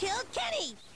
killed Kenny!